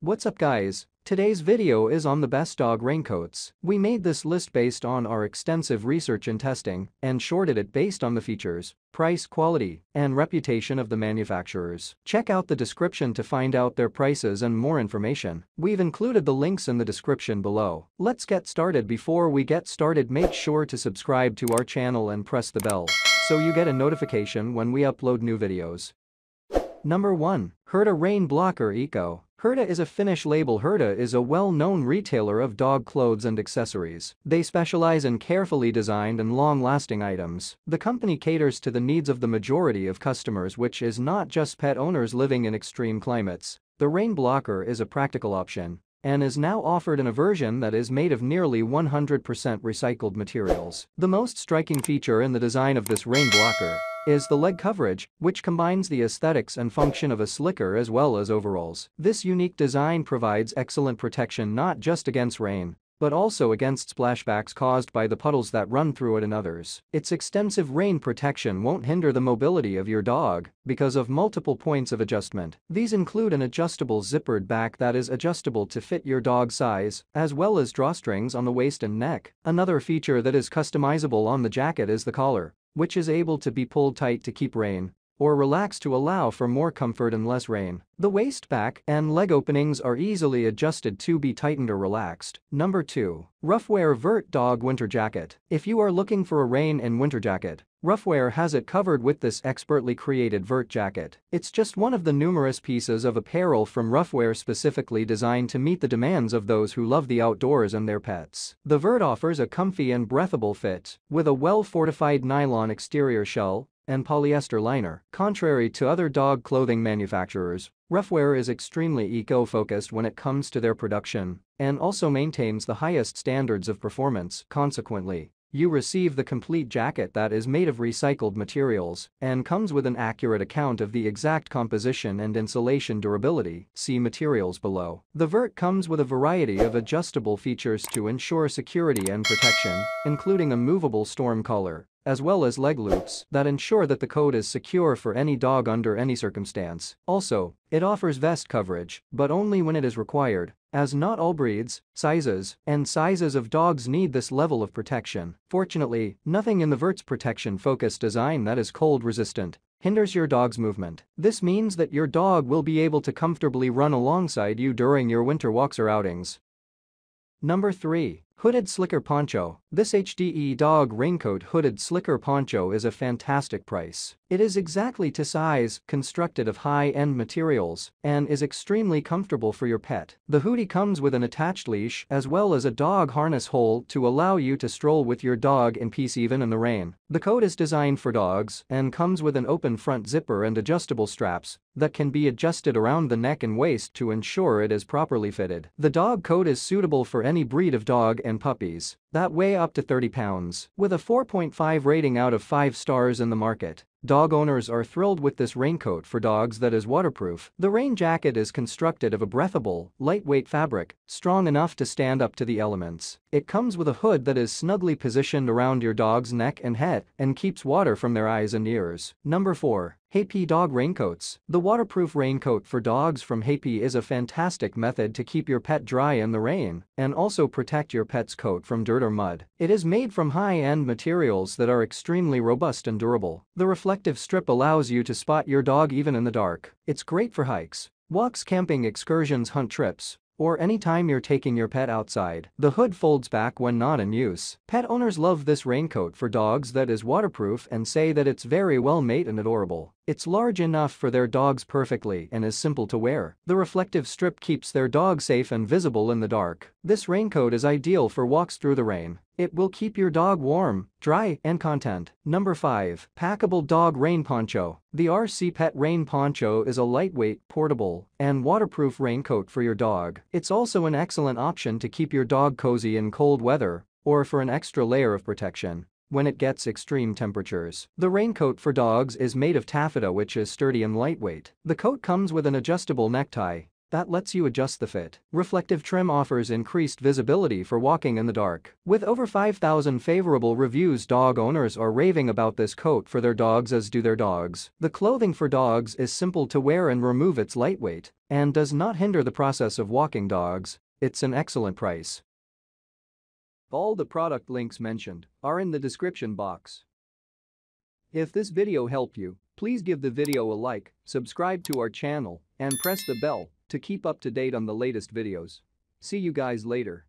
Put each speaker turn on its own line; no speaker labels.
What's up guys? Today's video is on the best dog raincoats. We made this list based on our extensive research and testing and shorted it based on the features, price, quality, and reputation of the manufacturers. Check out the description to find out their prices and more information. We've included the links in the description below. Let's get started before we get started make sure to subscribe to our channel and press the bell so you get a notification when we upload new videos. Number 1. Hurtta Rain Blocker Eco. Hurtta is a Finnish label Hurtta is a well-known retailer of dog clothes and accessories. They specialize in carefully designed and long-lasting items. The company caters to the needs of the majority of customers which is not just pet owners living in extreme climates. The rain blocker is a practical option and is now offered in a version that is made of nearly 100% recycled materials. The most striking feature in the design of this rain blocker is the leg coverage, which combines the aesthetics and function of a slicker as well as overalls. This unique design provides excellent protection not just against rain, but also against splashbacks caused by the puddles that run through it and others. Its extensive rain protection won't hinder the mobility of your dog because of multiple points of adjustment. These include an adjustable zippered back that is adjustable to fit your dog's size, as well as drawstrings on the waist and neck. Another feature that is customizable on the jacket is the collar, which is able to be pulled tight to keep rain or relax to allow for more comfort and less rain. The waist back and leg openings are easily adjusted to be tightened or relaxed. Number 2. Ruffwear Vert Dog Winter Jacket. If you are looking for a rain and winter jacket, Ruffwear has it covered with this expertly created Vert jacket. It's just one of the numerous pieces of apparel from Ruffwear specifically designed to meet the demands of those who love the outdoors and their pets. The Vert offers a comfy and breathable fit with a well-fortified nylon exterior shell and polyester liner. Contrary to other dog clothing manufacturers, Ruffwear is extremely eco-focused when it comes to their production and also maintains the highest standards of performance. Consequently, you receive the complete jacket that is made of recycled materials and comes with an accurate account of the exact composition and insulation durability, see materials below. The Vert comes with a variety of adjustable features to ensure security and protection, including a movable storm collar, as well as leg loops that ensure that the coat is secure for any dog under any circumstance. Also, it offers vest coverage, but only when it is required, as not all breeds, sizes, and sizes of dogs need this level of protection. Fortunately, nothing in the Vert's protection-focused design that is cold-resistant hinders your dog's movement. This means that your dog will be able to comfortably run alongside you during your winter walks or outings. Number 3. Hooded Slicker Poncho. This HDE dog raincoat hooded slicker poncho is a fantastic price. It is exactly to size, constructed of high-end materials, and is extremely comfortable for your pet. The hoodie comes with an attached leash as well as a dog harness hole to allow you to stroll with your dog in peace even in the rain. The coat is designed for dogs and comes with an open front zipper and adjustable straps that can be adjusted around the neck and waist to ensure it is properly fitted. The dog coat is suitable for any breed of dog and puppies that weigh up to 30 pounds. With a 4.5 rating out of 5 stars in the market, Dog owners are thrilled with this raincoat for dogs that is waterproof. The rain jacket is constructed of a breathable, lightweight fabric, strong enough to stand up to the elements. It comes with a hood that is snugly positioned around your dog's neck and head and keeps water from their eyes and ears. Number 4. HAPEE Dog Raincoats. The waterproof raincoat for dogs from HAPEE is a fantastic method to keep your pet dry in the rain and also protect your pet's coat from dirt or mud. It is made from high-end materials that are extremely robust and durable. The reflective strip allows you to spot your dog even in the dark. It's great for hikes, walks, camping excursions, hunt trips, or anytime you're taking your pet outside. The hood folds back when not in use. Pet owners love this raincoat for dogs that is waterproof and say that it's very well made and adorable. It's large enough for their dogs perfectly and is simple to wear. The reflective strip keeps their dog safe and visible in the dark. This raincoat is ideal for walks through the rain. It will keep your dog warm, dry, and content. Number 5. Packable Dog Rain Poncho. The RC Pet Rain Poncho is a lightweight, portable, and waterproof raincoat for your dog. It's also an excellent option to keep your dog cozy in cold weather or for an extra layer of protection when it gets extreme temperatures. The raincoat for dogs is made of taffeta which is sturdy and lightweight. The coat comes with an adjustable necktie that lets you adjust the fit. Reflective trim offers increased visibility for walking in the dark. With over 5,000 favorable reviews dog owners are raving about this coat for their dogs as do their dogs. The clothing for dogs is simple to wear and remove it's lightweight and does not hinder the process of walking dogs. It's an excellent price. All the product links mentioned are in the description box. If this video helped you, please give the video a like, subscribe to our channel, and press the bell to keep up to date on the latest videos. See you guys later.